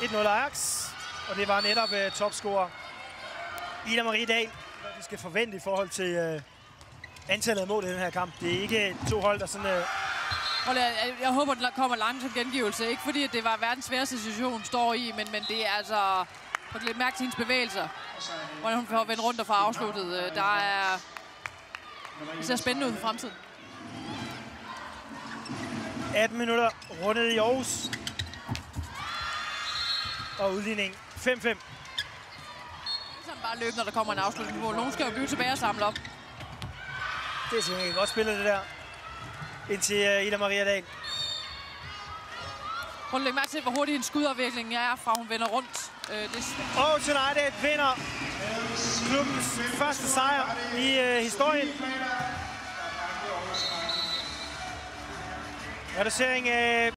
1-0 Ajax, og det var netop uh, topscorer Ida Marie Dahl, hvad vi skal forvente i forhold til uh, antallet af mål i den her kamp. Det er ikke to hold, der sådan... Hold, jeg, jeg, håber, der kommer langsom gengivelse. Ikke fordi, det var verdens sværeste situation, står i, men, men det er altså... Prøv lidt mærke til hendes bevægelser. Hvordan hun får vendt rundt og få afsluttet. Øh, Der er... Det ser spændende ud for fremtiden. 18 minutter rundet i Aarhus. Og udligning 5-5. Sådan bare løbe, når der kommer en afslutningsmål. Nogen skal jo blive tilbage og samle op. Det er simpelthen godt spillet, det der. Indtil uh, Ida Maria Dahl. Prøv at lægge mærke til, hvor hurtig hendes skudafvikling er, fra hun vender rundt. Øh, det, Og United vinder klubbens første sejr i uh, historien. Reducering af